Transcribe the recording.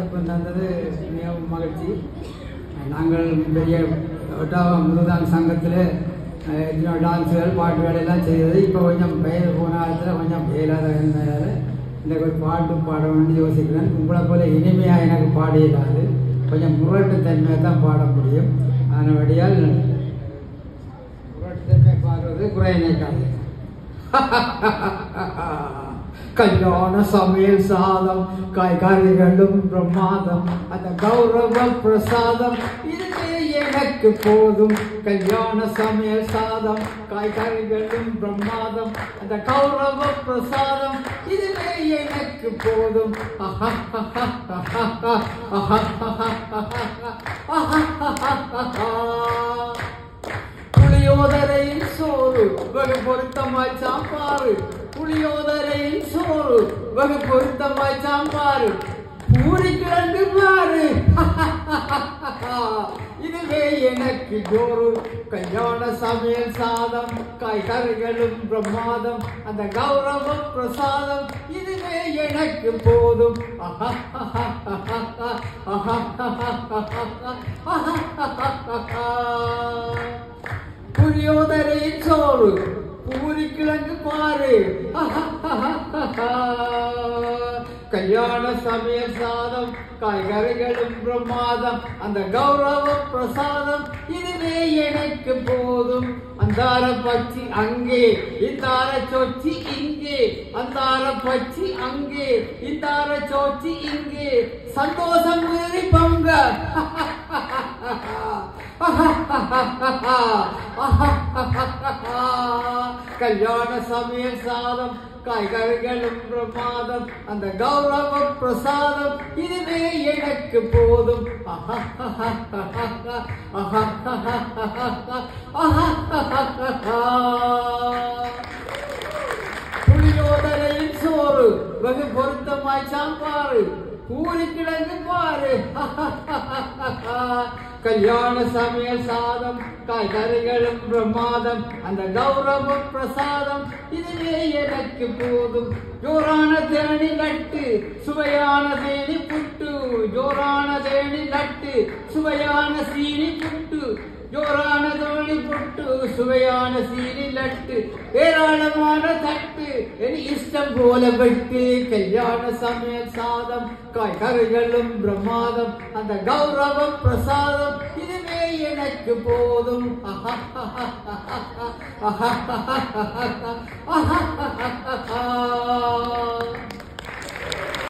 சந்தர்ப்பம் தந்தது மிகவும் மகிழ்ச்சி. நாங்கள் பெரிய ஒட்டாவா முருதான் சங்கத்தில் டான்ஸுகள் பாட்டு எல்லாம் செய்தது. இப்போ கொஞ்சம் பெயர் போன காலத்தில் கொஞ்சம் இயலாத இருந்ததால் இந்த ஒரு பாட்டு பாடணும்னு யோசிக்கிறேன். உங்களை போல இனிமையாக எனக்கு பாடியதாது கொஞ்சம் கொஞ்சம் முரட்டுத்தன்மையை தான் பாட முடியும். அதனபடியால் முரட்டுத்தன்மை பாடுறது குறையினைக்காது கல்யாண சமையல் சாதம் காய்கறிகளும் பிரமாதம் அந்த கௌரவ பிரசாதம். இதுவே எனக்கு போதும். கல்யாண சமையல் சாதம் காய்கறிகளும் பிரமாதம் அந்த கௌரவ பிரசாதம். இதுவே எனக்கு போதும். புளியோதரையின் சோறு வெகு பொருத்தமாய் சாப்பாடு புளியோதரையின் சோறு வகு பொருத்தமாய் சாம்பாரு. பூரிக்கு ரெண்டு பாரு இதுவே எனக்கு ஜோறு. கல்யாண சமையல் சாதம் காய்கறிகளும் பிரமாதம் அந்த கௌரவ பிரசாதம். இதுவே எனக்கு போதும். புரியோதரையின் சோறு பூரி கிழங்கு பாரு. கல்யாண சமையல் சாதம் காய்கறிகளும் பிரமாதம் அந்த கௌரவ பிரசாதம் இதுவே எனக்கு போதும். அந்தார பச்சி அங்கே இந்தார சொச்சி இங்கே அந்தார பச்சி அங்கே இந்தார சோச்சி இங்கே. சந்தோஷம் மீறி பங்க. ஆஹா கல்யாண சமையல் சாதம் காய்கறிகளும் பிரமாதம் அந்த கௌரவ பிரசாதம் இதுவே எனக்கு போதும். புளியோதரையின் சோறு வெகு பொருத்தமாய் சாம்பாரு பூரி கிழங்கு பாரு. கல்யாண சமையல் சாதம் காய்கறிகளும் பிரமாதம் அந்த கௌரவ பிரசாதம் இதுவே எனக்கு போதும். ஜோரான தேனி நட்டு சுவையான தேனி புட்டு. ஜோரான தேனி நட்டு சுவையான சீனி புட்டு. ஜோரான சுவையான சீனி லட்டு ஏராளமான தட்டு. என் இஷ்டம் போல வெட்டு கல்யாண சமையல் சாதம் காய்கறிகளும் பிரமாதம் அந்த கௌரவ பிரசாதம் இதுவே எனக்கு போதும். ஆஹா